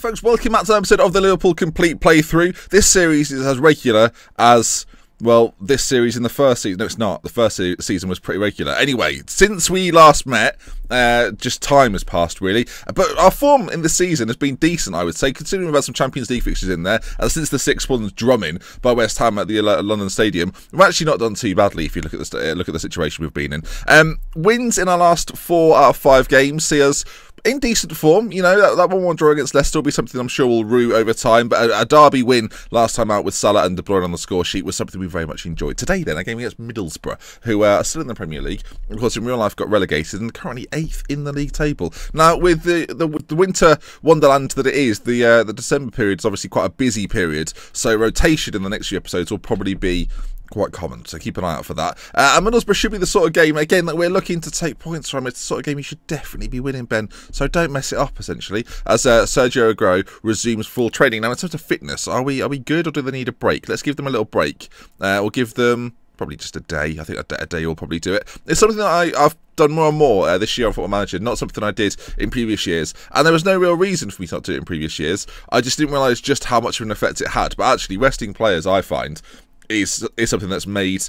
folks, welcome back to an episode of the Liverpool Complete Playthrough. This series is as regular as, well, this series in the first season. No, it's not. The first se- season was pretty regular. Anyway, since we last met, uh, just time has passed, really. But our form in the season has been decent, I would say, considering we've had some Champions League fixtures in there. And since the 6 1's drumming by West Ham at the uh, London Stadium, we've actually not done too badly if you look at the, uh, look at the situation we've been in. Um, wins in our last four out of five games see us in decent form. You know, that, that 1 1 draw against Leicester will be something I'm sure will rue over time. But a, a, derby win last time out with Salah and De Bruyne on the score sheet was something we very much enjoyed. Today, then, a game against Middlesbrough, who uh, are still in the Premier League. Of course, in real life, got relegated and currently eighth in the league table. Now, with the the, the winter wonderland that it is, the uh, the December period is obviously quite a busy period. So rotation in the next few episodes will probably be quite common, so keep an eye out for that. Uh, and Middlesbrough should be the sort of game, again, that we're looking to take points from. It's the sort of game you should definitely be winning, Ben, so don't mess it up, essentially, as uh, Sergio Aguero resumes full training. Now, in terms of fitness, are we are we good or do they need a break? Let's give them a little break. Uh, we'll give them probably just a day. I think a, day will probably do it. It's something that I, have done more and more uh, this year on Football Manager, not something I did in previous years. And there was no real reason for me not to do it in previous years. I just didn't realise just how much of an effect it had. But actually, resting players, I find, is is something that's made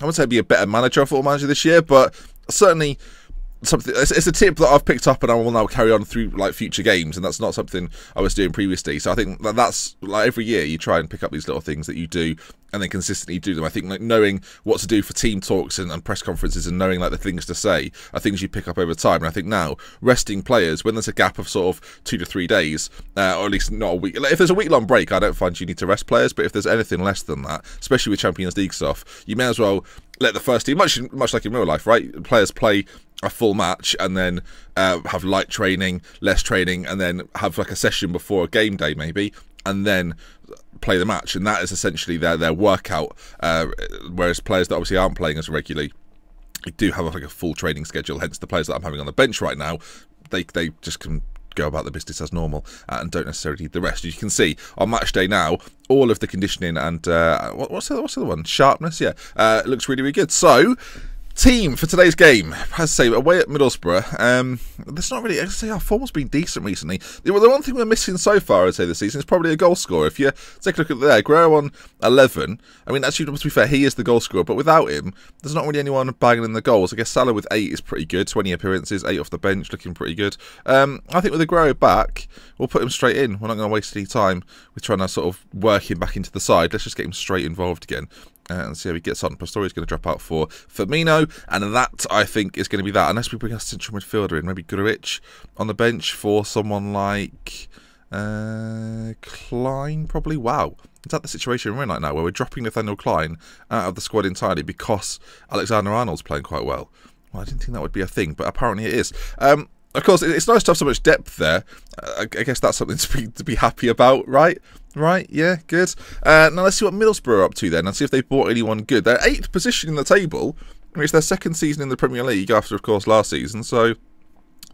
I would say be a better manager football manager this year, but certainly something it's, it's, a tip that I've picked up and I will now carry on through like future games and that's not something I was doing previously. So I think that that's like every year you try and pick up these little things that you do and then consistently do them. I think like knowing what to do for team talks and, and press conferences and knowing like the things to say are things you pick up over time. And I think now resting players when there's a gap of sort of two to three days uh, or at least not a week like if there's a week long break I don't find you need to rest players. But if there's anything less than that especially with Champions League stuff you may as well let the first team much much like in real life right? Players play a full match and then uh, have light training, less training, and then have like a session before a game day maybe, and then play the match. And that is essentially their their workout. Uh, whereas players that obviously aren't playing as regularly do have like a full training schedule. Hence the players that I'm having on the bench right now, they they just can go about the business as normal uh, and don't necessarily need the rest. As you can see on match day now, all of the conditioning and uh, what's the what's the other one? Sharpness, yeah, uh, looks really really good. So Team for today's game, as I say, away at Middlesbrough. Um, there's not really, I say, our form's been decent recently. The, the, one thing we're missing so far, I'd say, this season is probably a goal scorer. If you take a look at there, Aguero on 11. I mean, actually, to be fair, he is the goal scorer, but without him, there's not really anyone bagging in the goals. I guess Salah with 8 is pretty good, 20 appearances, 8 off the bench, looking pretty good. Um, I think with Aguero back, we'll put him straight in. We're not going to waste any time with trying to sort of work him back into the side. Let's just get him straight involved again and see how he gets on. Pastore is going to drop out for Firmino, and that I think is going to be that. Unless we bring a central midfielder in, maybe Grujic on the bench for someone like uh, Klein, probably. Wow. Is that the situation we're in right now, where we're dropping Nathaniel Klein out of the squad entirely because Alexander Arnold's playing quite well? Well, I didn't think that would be a thing, but apparently it is. Um, of course, it's nice to have so much depth there. I guess that's something to be to be happy about, right? Right, yeah, good. Uh, now let's see what Middlesbrough are up to then, and see if they've bought anyone good. They're eighth position in the table. It's their second season in the Premier League after, of course, last season. So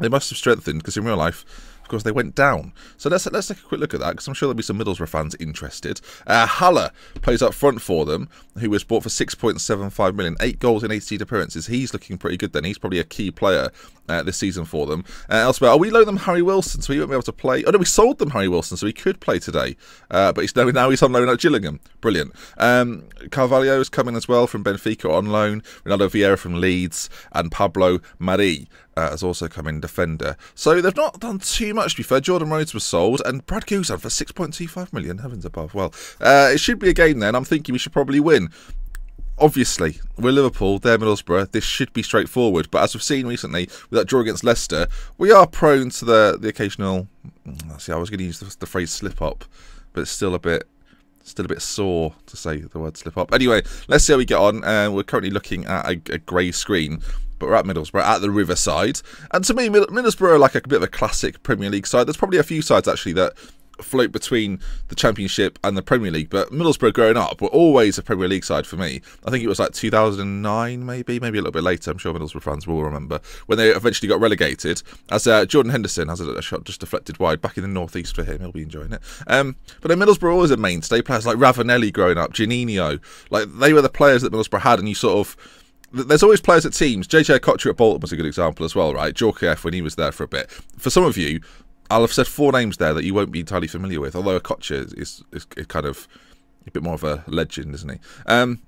they must have strengthened because in real life of course, they went down. So let's let's take a quick look at that because I'm sure there'll be some Middlesbrough fans interested. Uh, Haller plays up front for them, who was bought for 6.75 million, eight goals in 18 appearances. He's looking pretty good. Then he's probably a key player uh, this season for them. Uh, elsewhere, oh, we loaned them Harry Wilson, so he won't be able to play. Oh no, we sold them Harry Wilson, so he could play today. Uh, but he's now, now he's on loan at Gillingham. Brilliant. Um, is coming as well from Benfica on loan. Ronaldo Vieira from Leeds and Pablo Mari uh, has also come in defender. So they've not done too much, to be fair. Jordan Rhodes was sold, and Brad Guzan for 6.25 million. Heavens above. Well, uh, it should be a game then. I'm thinking we should probably win. Obviously, we're Liverpool, they're Middlesbrough. This should be straightforward. But as we've seen recently with that draw against Leicester, we are prone to the the occasional. Mm, see, I was going to use the, the phrase slip up, but it's still a bit still a bit sore to say the word slip up. Anyway, let's see how we get on. Uh, we're currently looking at a, a grey screen but we're at Middlesbrough, at the Riverside. And to me, Middlesbrough are like a bit of a classic Premier League side. There's probably a few sides actually that float between the Championship and the Premier League, but Middlesbrough growing up were always a Premier League side for me. I think it was like 2009, maybe, maybe a little bit later. I'm sure Middlesbrough fans will remember when they eventually got relegated. As uh, Jordan Henderson has a, a, shot just deflected wide back in the northeast for him, he'll be enjoying it. Um, but then Middlesbrough always a mainstay. Players like Ravanelli growing up, Juninho, like they were the players that Middlesbrough had, and you sort of there's always players at teams. JJ Okocha at Bolton was a good example as well, right? Djorkaeff when he was there for a bit. For some of you, I'll have said four names there that you won't be entirely familiar with, although Okocha is, is, is, kind of a bit more of a legend, isn't he? Um,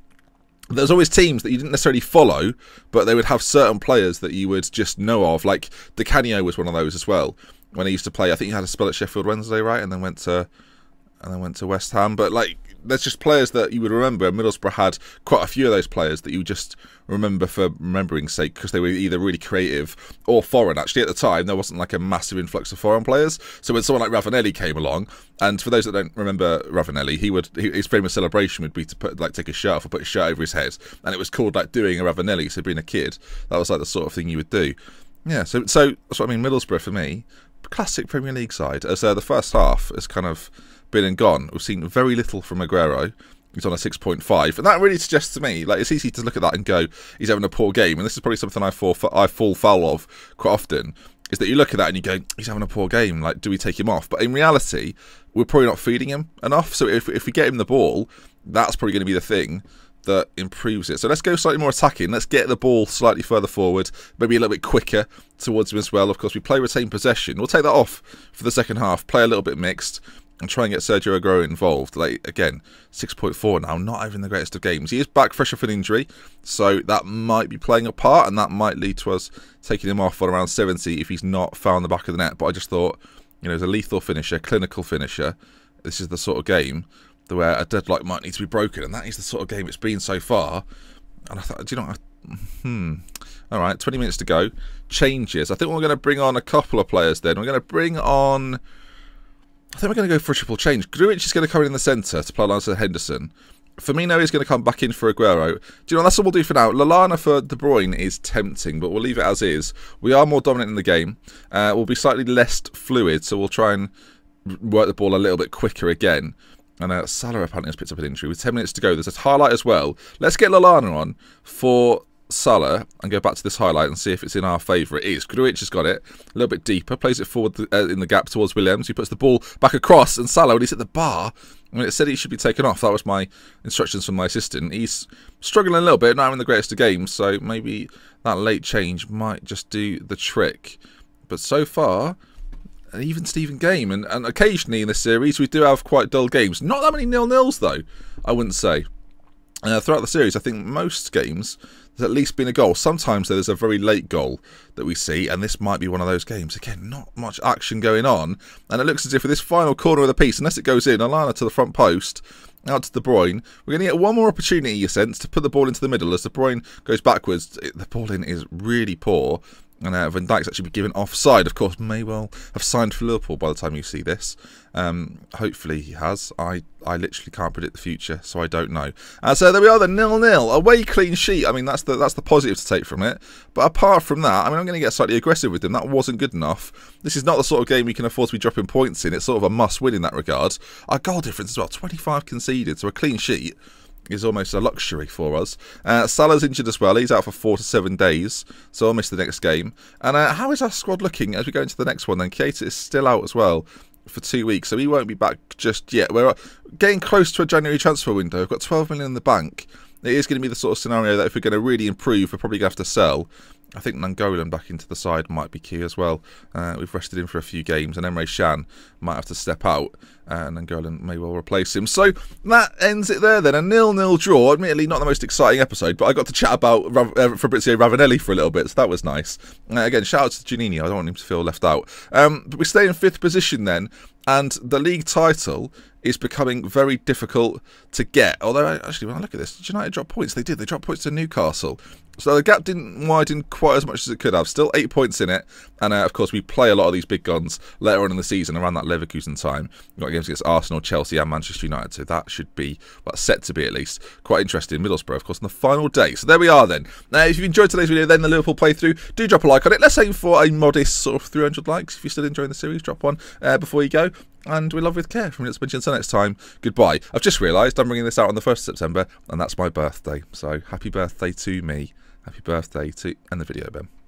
there's always teams that you didn't necessarily follow, but they would have certain players that you would just know of. Like Di Canio was one of those as well. When he used to play, I think he had a spell at Sheffield Wednesday, right, and then went to and then went to West Ham. But like there's just players that you would remember. Middlesbrough had quite a few of those players that you just remember for remembering's sake because they were either really creative or foreign. Actually, at the time, there wasn't like a massive influx of foreign players. So when someone like Ravanelli came along, and for those that don't remember Ravanelli, he would his famous celebration would be to put like take his shirt off or put his shirt over his head, and it was called like doing a Ravanelli. So being a kid, that was like the sort of thing you would do. Yeah, so so that's what I mean. Middlesbrough for me, classic Premier League side. As uh, the first half is kind of been and gone. We've seen very little from Aguero. He's on a 6.5, and that really suggests to me, like, it's easy to look at that and go, he's having a poor game. And this is probably something I fall, I fall foul of quite often, is that you look at that and you go, he's having a poor game. Like, do we take him off? But in reality, we're probably not feeding him enough. So if, if we get him the ball, that's probably going to be the thing that improves it. So let's go slightly more attacking. Let's get the ball slightly further forward, maybe a little bit quicker towards him as well. Of course, we play retain possession. We'll take that off for the second half. Play a little bit mixed and try and get Sergio Aguero involved. Like again, 6.4 now, not having the greatest of games. He is back fresh off an injury, so that might be playing a part, and that might lead to us taking him off on around 70 if he's not found the back of the net. But I just thought, you know, as a lethal finisher, clinical finisher, this is the sort of game where a deadlock might need to be broken, and that is the sort of game it's been so far. And I thought, do you know, I, hmm. All right, 20 minutes to go. Changes. I think we're going to bring on a couple of players then. We're going to bring on I think we're going to go for a triple change. Grujic is going to come in the centre to play alongside Henderson. Firmino is going to come back in for Aguero. Do you know, that's what we'll do for now. Lallana for De Bruyne is tempting, but we'll leave it as is. We are more dominant in the game. Uh, we'll be slightly less fluid, so we'll try and work the ball a little bit quicker again. And uh, Salah apparently has picked up an injury with 10 minutes to go. There's a highlight as well. Let's get Lallana on for Salah and go back to this highlight and see if it's in our favour. It is. Grujic has got it a little bit deeper, plays it forward uh, in the gap towards Williams. He puts the ball back across, and Salah, when he's at the bar, I mean, it said he should be taken off. That was my instructions from my assistant. He's struggling a little bit, not having the greatest of games, so maybe that late change might just do the trick. But so far, even Steven game, and, and occasionally in this series we do have quite dull games. Not that many nil-nils, though, I wouldn't say. Uh, throughout the series, I think most games there's at least been a goal. Sometimes there's a very late goal that we see, and this might be one of those games. Again, not much action going on, and it looks as if with this final corner of the piece, unless it goes in, Lallana to the front post, out to De Bruyne. We're going to get one more opportunity, you sense, to put the ball into the middle. As De Bruyne goes backwards, the ball in is really poor, and uh, Van Dijk's actually been given offside. Of course, may well have signed for Liverpool by the time you see this. Um, hopefully he has. I, I literally can't predict the future, so I don't know. Uh, so there we are, the nil-nil away clean sheet. I mean, that's the that's the positive to take from it. But apart from that, I mean, I'm going to get slightly aggressive with them. That wasn't good enough. This is not the sort of game we can afford to be dropping points in. It's sort of a must-win in that regard. Our goal difference as well, 25 conceded, so a clean sheet is almost a luxury for us. Uh, Salah's injured as well. He's out for four to seven days, so I'll miss the next game. And uh, how is our squad looking as we go into the next one then? Keita is still out as well for two weeks, so he won't be back just yet. We're getting close to a January transfer window. We've got 12 million in the bank. It is going to be the sort of scenario that if we're going to really improve, we're probably going to have to sell. I think Nainggolan back into the side might be key as well. Uh, we've rested him for a few games, and Emre Can might have to step out, uh, and Nainggolan may well replace him. So that ends it there then. A nil-nil draw. Admittedly, not the most exciting episode, but I got to chat about Rav- uh, Fabrizio Ravanelli for a little bit, so that was nice. Uh, again, shout out to Giannini. I don't want him to feel left out. Um, but we stay in fifth position then, and the league title is becoming very difficult to get. Although, actually, when I look at this, United dropped points. They did. They dropped points to Newcastle. So the gap didn't widen quite as much as it could have. Still eight points in it. And uh, of course, we play a lot of these big guns later on in the season around that Leverkusen time. We've got games against Arsenal, Chelsea, and Manchester United. So that should be, well, set to be at least, quite interesting. Middlesbrough, of course, on the final day. So there we are then. Now, if you enjoyed today's video, then the Liverpool playthrough, do drop a like on it. Let's aim for a modest sort of 300 likes. If you're still enjoying the series, drop one uh, before you go and we love with care from Let's Mention. Until next time, goodbye. I've just realised I'm bringing this out on the 1st of September, and that's my birthday. So happy birthday to me. Happy birthday to. And the video, Ben.